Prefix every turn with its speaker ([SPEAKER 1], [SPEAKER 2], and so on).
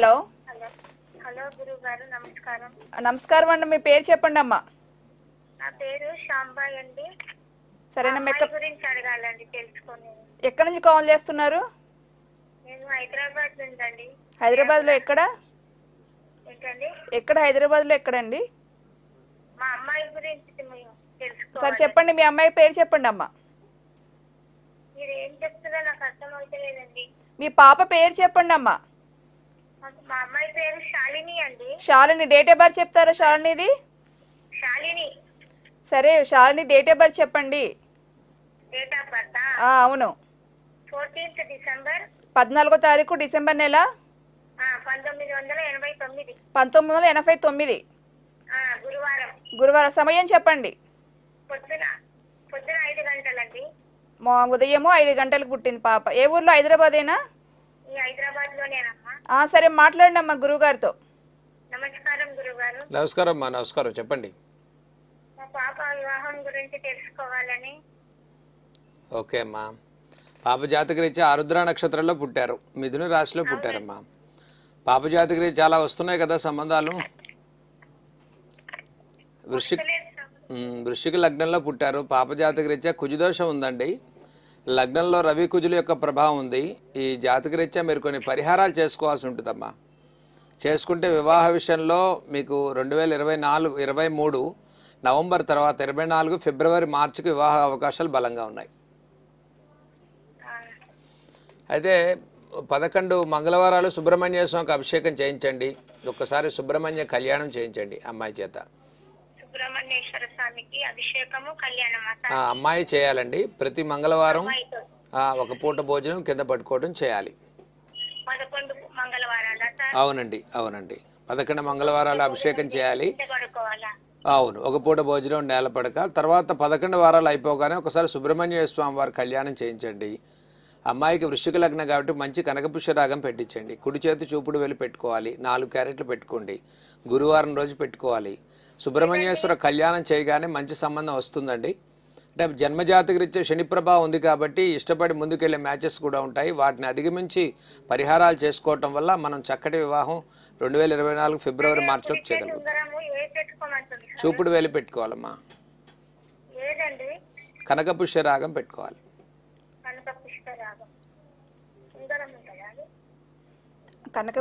[SPEAKER 1] Hello.
[SPEAKER 2] Hello. నమస్కారం.
[SPEAKER 1] నమస్కారం అండి మీ పేరు చెప్పండి అమ్మా.
[SPEAKER 2] నా పేరు శాంబాయ్ అండి.
[SPEAKER 1] సరేనమ్మా ఎక్కడ
[SPEAKER 2] గురించి అడగాలండి తెలుసుకొని.
[SPEAKER 1] ఎక్కడి నుంచి కాల్ చేస్తున్నారు?
[SPEAKER 2] నేను హైదరాబాద్ నుండి
[SPEAKER 1] హైదరాబాద్లో ఎక్కడ?
[SPEAKER 2] ఏంటండి?
[SPEAKER 1] ఎక్కడ హైదరాబాద్లో ఎక్కడండి?
[SPEAKER 2] మా అమ్మాయి గురించి
[SPEAKER 1] సరే చెప్పండి మీ అమ్మాయి పేరు చెప్పండి అమ్మా.
[SPEAKER 2] మీరు ఏం చెప్తున్నారో నాకు అర్థం అవుతలేదండి.
[SPEAKER 1] మీ పాప పేరు చెప్పండి అమ్మా.
[SPEAKER 2] మా- అమ్మాయి పేరు శాలిని అండి.
[SPEAKER 1] శాలిని డేట్ ఆఫ్ బర్త్ చెప్తారా శాలినిది?
[SPEAKER 2] శాలిని.
[SPEAKER 1] సరే శాలిని డేట్ ఆఫ్ బర్త్ చెప్పండి.
[SPEAKER 2] డేట్ ఆఫ్ బర్త్
[SPEAKER 1] అవును.
[SPEAKER 2] ఫోర్టీన్త్ డిసెంబర్
[SPEAKER 1] పద్నాలుగో తారీఖు డిసెంబర్ నెల?
[SPEAKER 2] పంతొమ్మిది వందల ఎనభై తొమ్మిది.
[SPEAKER 1] పంతొమ్మిది వందల ఎనభై తొమ్మిది.
[SPEAKER 2] గురువారం.
[SPEAKER 1] గురువారం సమయం చెప్పండి.
[SPEAKER 2] పొద్దున పొద్దున ఐదు గంటలండి.
[SPEAKER 1] మా ఉదయము ఐదు గంటలకు పుట్టింది పాప. ఏ ఊర్లో? హైదరాబాదేనా? సరే మాట్లాడండి అమ్మా గురువుగారితో.
[SPEAKER 2] నమస్కారం గురుగారు
[SPEAKER 3] నమస్కారం అమ్మా నమస్కారం చెప్పండి.
[SPEAKER 2] మా పాప వివాహం గురించి తెలుసుకోవాలని.
[SPEAKER 3] ఓకే అమ్మా. పాప జాతకరీత్యా ఆరుద్ర నక్షత్రంలో పుట్టారు. మిథున రాశిలో పుట్టారమ్మా. పాప జాతకరీత్యా చాలా వస్తున్నాయి కదా సంబంధాలు. వృశ్చిక వృశ్చిక లగ్నంలో పుట్టారు. పాప జాతకరీత్యా కుజుదోషం ఉందండి. లగ్నంలో రవి కుజుల యొక్క ప్రభావం ఉంది. ఈ జాతకరీత్యా మీరు కొన్ని పరిహారాలు చేసుకోవాల్సి ఉంటుందమ్మా. చేసుకుంటే వివాహ విషయంలో మీకు రెండు వేల ఇరవై నాలుగు ఇరవై మూడు నవంబర్ తర్వాత ఇరవై నాలుగు ఫిబ్రవరి మార్చికి వివాహ అవకాశాలు బలంగా ఉన్నాయి. అయితే పదకొండు మంగళవారాలు సుబ్రహ్మణ్య స్వామికి అభిషేకం చేయించండి. ఒక్కసారి సుబ్రహ్మణ్య కళ్యాణం చేయించండి అమ్మాయి చేత.
[SPEAKER 2] సుబ్రహ్మణ్యేశ్వర స్వామికి అభిషేకము కళ్యాణం
[SPEAKER 3] అమ్మాయి చేయాలండి. ప్రతి మంగళవారం ఒక పూట భోజనం కింద పట్టుకోవడం చేయాలి. అవునండి అవునండి. పదకొండు మంగళవారాలు అభిషేకం చేయాలి. అవును ఒక పూట భోజనం నేల పడక. తర్వాత పదకొండు వారాలు అయిపోగానే ఒకసారి సుబ్రహ్మణ్య స్వామి వారి కళ్యాణం చేయించండి. అమ్మాయికి వృశ్చిక లగ్నం కాబట్టి మంచి కనకపుష్య రాగం పెట్టించండి. కుడి చేతి చూపుడు వెళ్ళి పెట్టుకోవాలి. నాలుగు క్యారెట్లు పెట్టుకోండి. గురువారం రోజు పెట్టుకోవాలి. సుబ్రహ్మణ్యేశ్వర కళ్యాణం చేయగానే మంచి సంబంధం వస్తుందండి. అంటే జన్మజాతకరీత్యా శని ప్రభావం ఉంది కాబట్టి ఇష్టపడి ముందుకెళ్ళే మ్యాచెస్ కూడా ఉంటాయి. వాటిని అధిగమించి పరిహారాలు చేసుకోవటం వల్ల మనం చక్కటి వివాహం రెండు వేల ఇరవై నాలుగు ఫిబ్రవరి మార్చిలో చేయగలుగుతాం. చూపుడు వేలు పెట్టుకోవాలమ్మా. కనకపుష్య రాగం పెట్టుకోవాలి.
[SPEAKER 2] కనక పుష్కరాగం. ఉంగరం ఉంటుందా
[SPEAKER 1] కనక